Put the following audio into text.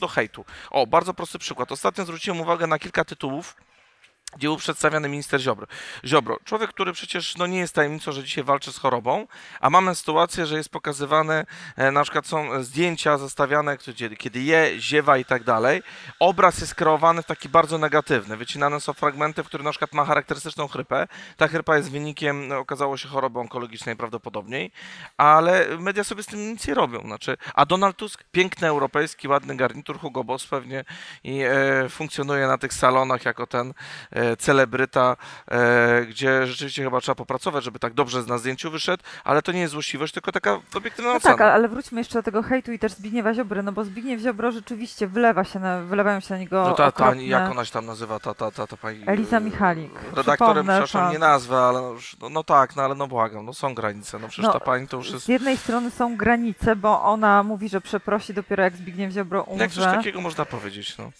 do hejtu. O, bardzo prosty przykład. Ostatnio zwróciłem uwagę na kilka tytułów, gdzie był przedstawiany minister Ziobro. Ziobro, człowiek, który przecież no, nie jest tajemnicą, że dzisiaj walczy z chorobą, a mamy sytuację, że jest pokazywane, e, na przykład są zdjęcia zestawiane, kiedy je, ziewa i tak dalej. Obraz jest kreowany w taki bardzo negatywny. Wycinane są fragmenty, w których na przykład ma charakterystyczną chrypę. Ta chrypa jest wynikiem, no, okazało się, choroby onkologicznej prawdopodobniej, ale media sobie z tym nic nie robią. Znaczy, a Donald Tusk, piękny europejski, ładny garnitur, Hugo Boss pewnie i e, funkcjonuje na tych salonach jako ten e, celebryta, e, gdzie rzeczywiście chyba trzeba popracować, żeby tak dobrze na zdjęciu wyszedł, ale to nie jest złośliwość, tylko taka obiektywna No ocena. tak, ale wróćmy jeszcze do tego hejtu i też Zbigniewa Ziobry, no bo Zbigniew Ziobro rzeczywiście wylewa się na, wylewają się na niego No ta, ta, okropne... jak ona się tam nazywa, ta, ta, ta, ta pani... Eliza e, Michalik. Redaktorem, Przypomnę, przepraszam, pan- nie nazwę, ale no, już- no, no tak, no ale no błagam, no są granice, no przecież No, ta pani to już jest... Z jednej strony są granice, bo ona mówi, że przeprosi dopiero jak Zbigniew Ziobro Jak coś umrze. takiego można powiedzieć, no.